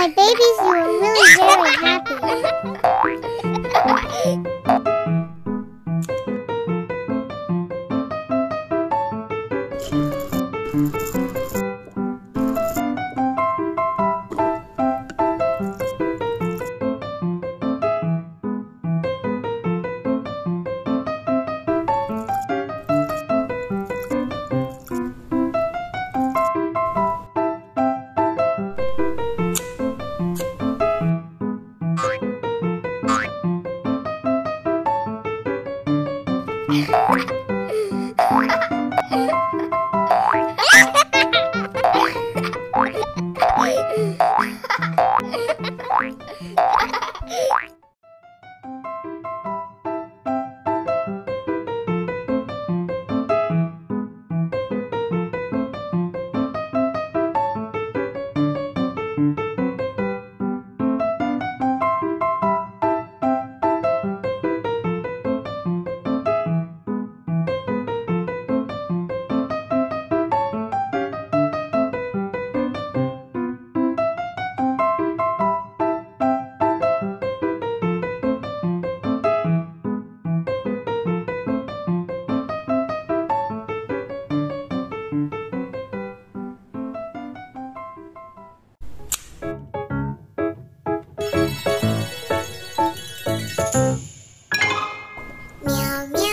my babies, you are really very happy. Meow, Oink. Thank